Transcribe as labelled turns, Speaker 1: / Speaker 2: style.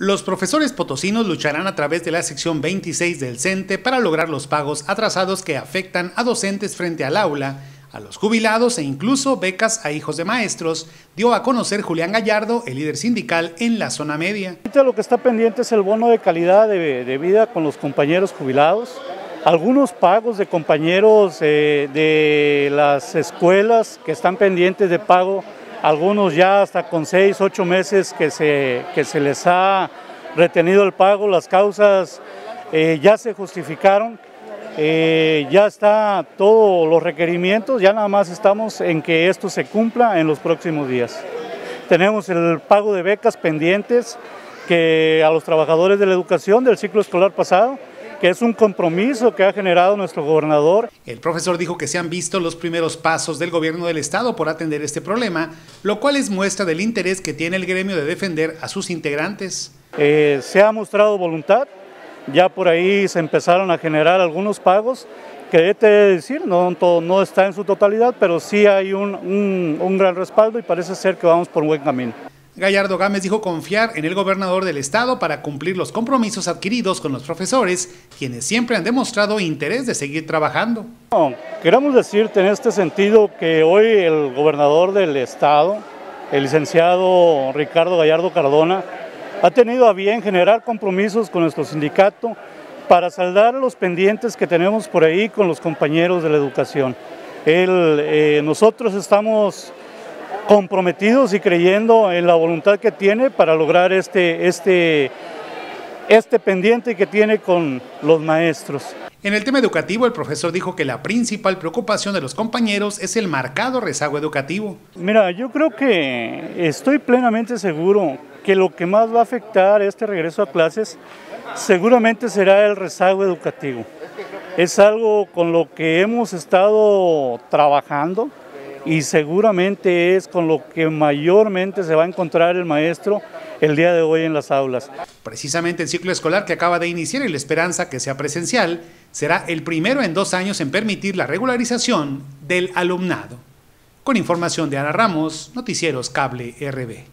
Speaker 1: Los profesores potosinos lucharán a través de la sección 26 del CENTE para lograr los pagos atrasados que afectan a docentes frente al aula, a los jubilados e incluso becas a hijos de maestros, dio a conocer Julián Gallardo, el líder sindical en la zona media.
Speaker 2: Lo que está pendiente es el bono de calidad de, vida con los compañeros jubilados, algunos pagos de compañeros eh, de las escuelas que están pendientes de pago algunos ya hasta con seis, ocho meses que se, que se les ha retenido el pago, las causas eh, ya se justificaron, eh, ya está todos los requerimientos, ya nada más estamos en que esto se cumpla en los próximos días. Tenemos el pago de becas pendientes que a los trabajadores de la educación del ciclo escolar pasado, que es un compromiso que ha generado nuestro gobernador.
Speaker 1: El profesor dijo que se han visto los primeros pasos del gobierno del estado por atender este problema, lo cual es muestra del interés que tiene el gremio de defender a sus integrantes.
Speaker 2: Eh, se ha mostrado voluntad, ya por ahí se empezaron a generar algunos pagos, que he de decir, no, no está en su totalidad, pero sí hay un, un gran respaldo y parece ser que vamos por un buen camino.
Speaker 1: Gallardo Gámez dijo confiar en el gobernador del estado para cumplir los compromisos adquiridos con los profesores, quienes siempre han demostrado interés de seguir trabajando.
Speaker 2: queremos decirte en este sentido que hoy el gobernador del estado, el licenciado Ricardo Gallardo Cardona, ha tenido a bien generar compromisos con nuestro sindicato para saldar los pendientes que tenemos por ahí con los compañeros de la educación. Eh, nosotros estamos comprometidos y creyendo en la voluntad que tiene para lograr este, este, este pendiente que tiene con los maestros.
Speaker 1: En el tema educativo, el profesor dijo que la principal preocupación de los compañeros es el marcado rezago educativo.
Speaker 2: Mira, yo creo que estoy plenamente seguro que lo que más va a afectar este regreso a clases seguramente será el rezago educativo. Es algo con lo que hemos estado trabajando y seguramente es con lo que mayormente se va a encontrar el maestro el día de hoy en las aulas.
Speaker 1: Precisamente el ciclo escolar que acaba de iniciar y la esperanza que sea presencial será el primero en dos años en permitir la regularización del alumnado. Con información de Ana Ramos, Noticieros Cable RB.